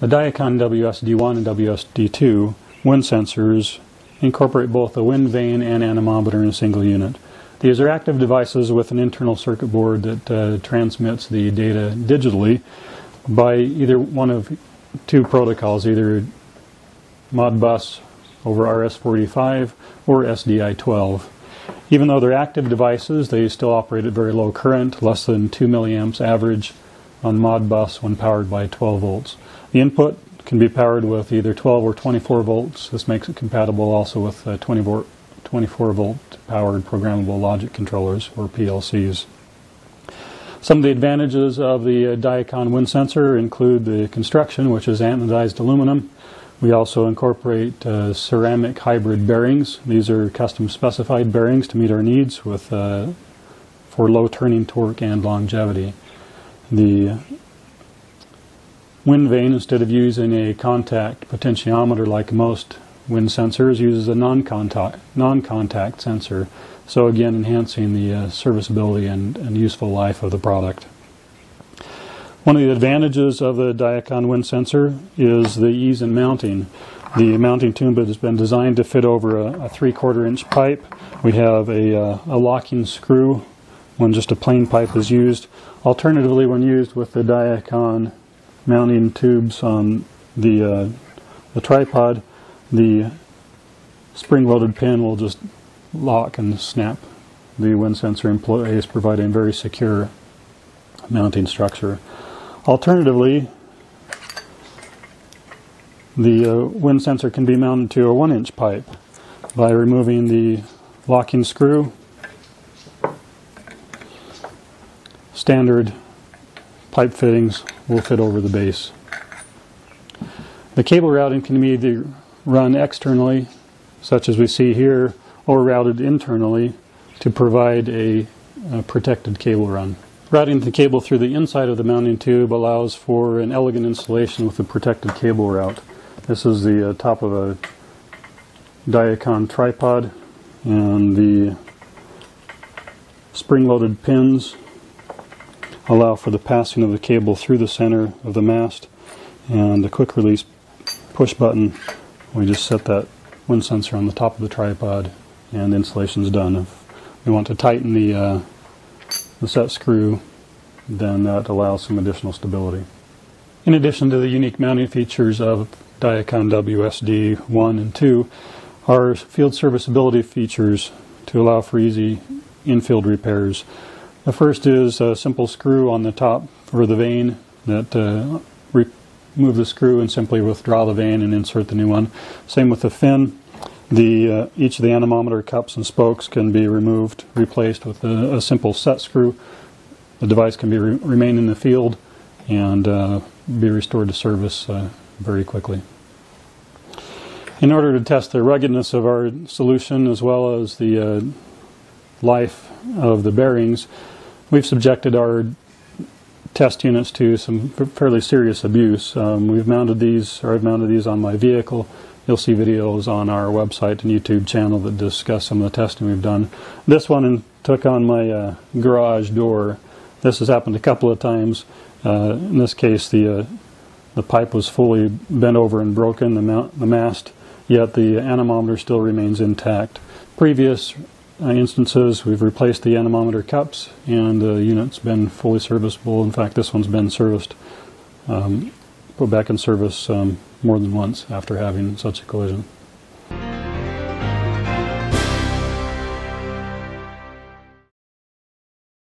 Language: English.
The Dyacon WSD1 and WSD2 wind sensors incorporate both a wind vane and anemometer in a single unit. These are active devices with an internal circuit board that uh, transmits the data digitally by either one of two protocols, either Modbus over RS-485 or SDI-12. Even though they're active devices, they still operate at very low current, less than 2 milliamps average on Modbus when powered by 12 volts. The input can be powered with either 12 or 24 volts. This makes it compatible also with uh, 20 volt, 24 volt powered programmable logic controllers or PLCs. Some of the advantages of the uh, Dyacon wind sensor include the construction, which is anodized aluminum. We also incorporate uh, ceramic hybrid bearings. These are custom specified bearings to meet our needs with uh, for low turning torque and longevity. The wind vane, instead of using a contact potentiometer like most wind sensors, uses a non-contact, non-contact sensor. So again, enhancing the uh, serviceability and, and useful life of the product. One of the advantages of the Dyacon wind sensor is the ease in mounting. The mounting tube has been designed to fit over a, a three-quarter inch pipe. We have a, uh, a locking screw when just a plain pipe is used. Alternatively, when used with the Dyacon mounting tubes on the, uh, the tripod, the spring-loaded pin will just lock and snap the wind sensor place, providing a very secure mounting structure. Alternatively, the uh, wind sensor can be mounted to a one inch pipe by removing the locking screw. Standard pipe fittings will fit over the base. The cable routing can be either run externally, such as we see here, or routed internally to provide a, a protected cable run. Routing the cable through the inside of the mounting tube allows for an elegant installation with a protected cable route. This is the uh, top of a Dyacon tripod and the spring-loaded pins allow for the passing of the cable through the center of the mast and the quick release push button we just set that wind sensor on the top of the tripod and the is done. If we want to tighten the, uh, the set screw then that allows some additional stability. In addition to the unique mounting features of Dyacon WSD 1 and 2 are field serviceability features to allow for easy in-field repairs. The first is a simple screw on the top for the vane that uh, remove the screw and simply withdraw the vane and insert the new one. Same with the fin. The, uh, each of the anemometer cups and spokes can be removed, replaced with a, a simple set screw. The device can be re remain in the field and uh, be restored to service uh, very quickly. In order to test the ruggedness of our solution as well as the uh, life of the bearings, we've subjected our test units to some fairly serious abuse. Um, we've mounted these, or I've mounted these on my vehicle. You'll see videos on our website and YouTube channel that discuss some of the testing we've done. This one took on my uh, garage door. This has happened a couple of times. Uh, in this case, the uh, the pipe was fully bent over and broken, the, mount, the mast, yet the anemometer still remains intact. Previous instances, we've replaced the anemometer cups and the unit's been fully serviceable. In fact, this one's been serviced, um, put back in service um, more than once after having such a collision.